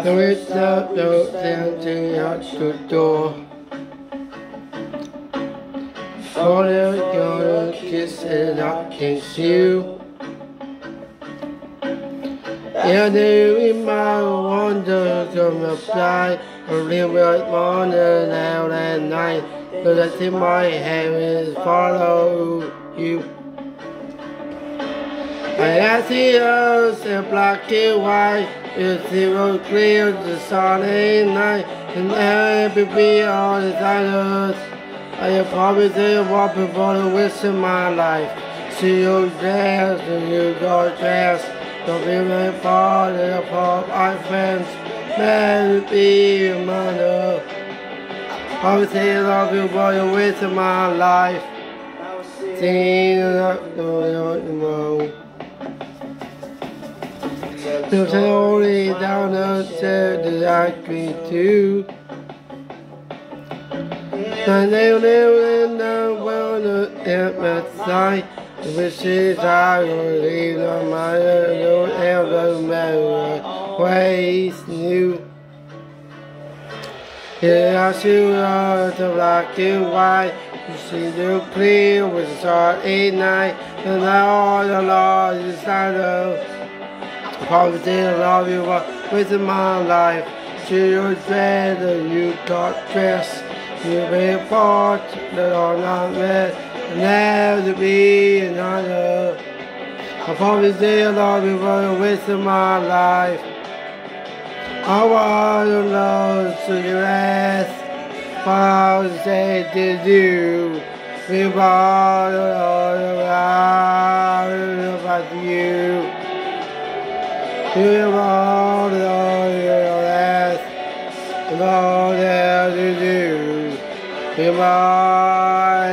No, it's not no dancing out the door. For the gonna kiss it up against you. Yeah, they in my wonder come apply. I live with morning out at night. But I think my head is follow you. I see us in black and white. It's zero clear, the sunny night, and every on the us. I probably did walk before the rest of my life. See you dance and you go dance. Don't be my of the my friends. Marry be your mother. I say I love you for the rest of my life. Sing up the only down the stairs that I agree to. And they live in the world my side. The wishes I would leave on my own ever matter ways new. Yeah, I see out of black and white. You see the clear with the star eight night. And now all the laws inside of Probably didn't love you but with my life. To your dread you got dressed. You been part that are not met. Never to be another. I probably did love you for the rest my life. I want to know to your ass. I would say to you. We brought it all You are the last, and all that to do. You are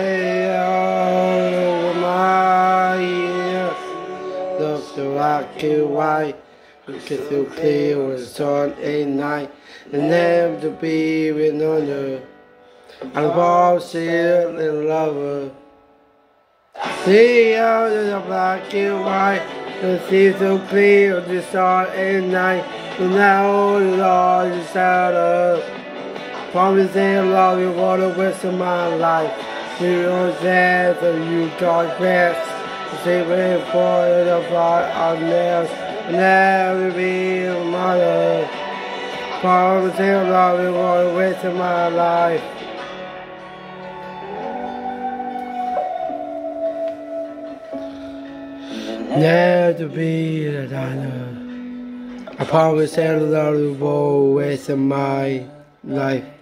my love to rock you white. Because you play with sun at night, and never to be with another. I'm all still in love. See how the black and white. The sea so clear, the star at night, and now the Lord is out of. Promise and love you for the rest of my life. You don't dance and you got. Say wait for the fire of nails, and never be a mother. Promise and love you for the rest of my life. Never to be the diner. I promise every little rest of my life.